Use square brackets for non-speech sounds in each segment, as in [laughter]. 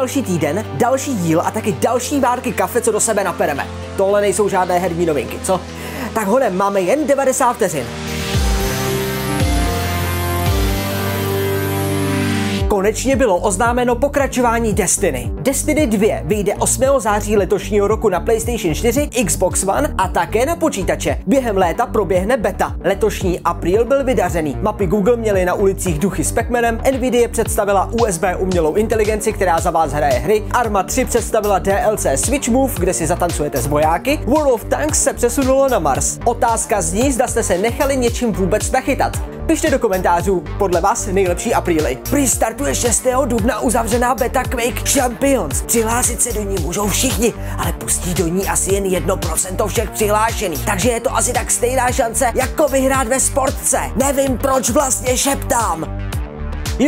Další týden, další díl a taky další várky kafe, co do sebe napereme. Tohle nejsou žádné herní novinky, co? Tak honem, máme jen 90 vteřin. Konečně bylo oznámeno pokračování Destiny. Destiny 2 vyjde 8. září letošního roku na PlayStation 4, Xbox One a také na počítače. Během léta proběhne beta. Letošní apríl byl vydařený. Mapy Google měly na ulicích duchy s Pac-Manem, Nvidia představila USB umělou inteligenci, která za vás hraje hry, Arma 3 představila DLC Switch Move, kde si zatancujete s vojáky, World of Tanks se přesunulo na Mars. Otázka zní, zda jste se nechali něčím vůbec nachytat. Pište do komentářů podle vás nejlepší apríly. Prý startuje 6. dubna uzavřená beta Quake Champions. Přihlásit se do ní můžou všichni, ale pustí do ní asi jen 1% všech přihlášených. Takže je to asi tak stejná šance, jako vyhrát ve sportce. Nevím, proč vlastně šeptám.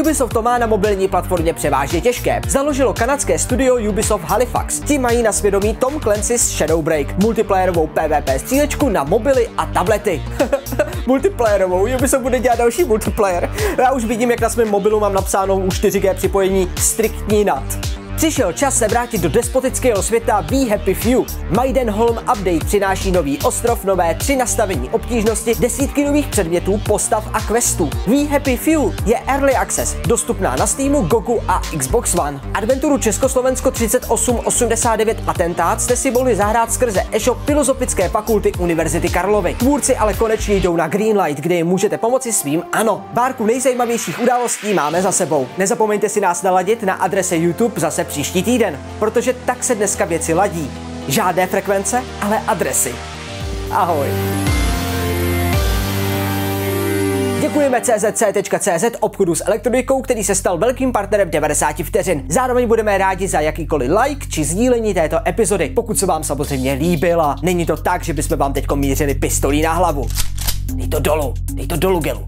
Ubisoft to má na mobilní platformě převážně těžké. Založilo kanadské studio Ubisoft Halifax. Ti mají na svědomí Tom Clancy's Shadowbreak, multiplayerovou PvP střílečku na mobily a tablety. [laughs] multiplayerovou, Ubisoft bude dělat další multiplayer. Já už vidím, jak na svém mobilu mám napsáno u 4G připojení striktní nad. Přišel čas se vrátit do despotického světa Be Happy Few. Maidenholm Update přináší nový ostrov, nové tři nastavení obtížnosti, desítky nových předmětů, postav a questů. Be Happy Few je Early Access, dostupná na Steamu, Gogu a Xbox One. Adventuru Československo 3889 Atentát jste si mohli zahrát skrze e-shop Filozofické fakulty Univerzity Karlovy. Tvůrci ale konečně jdou na Greenlight, kde jim můžete pomoci svým ano. Várku nejzajímavějších událostí máme za sebou. Nezapomeňte si nás naladit na adrese YouTube zase příští týden, protože tak se dneska věci ladí. Žádné frekvence, ale adresy. Ahoj. Děkujeme CZC.cz obchodu s elektronikou, který se stal velkým partnerem 90 vteřin. Zároveň budeme rádi za jakýkoliv like či sdílení této epizody, pokud se vám samozřejmě líbila. Není to tak, že bychom vám teď mířili pistolí na hlavu. Dej to dolů, dej to dolů, gelu.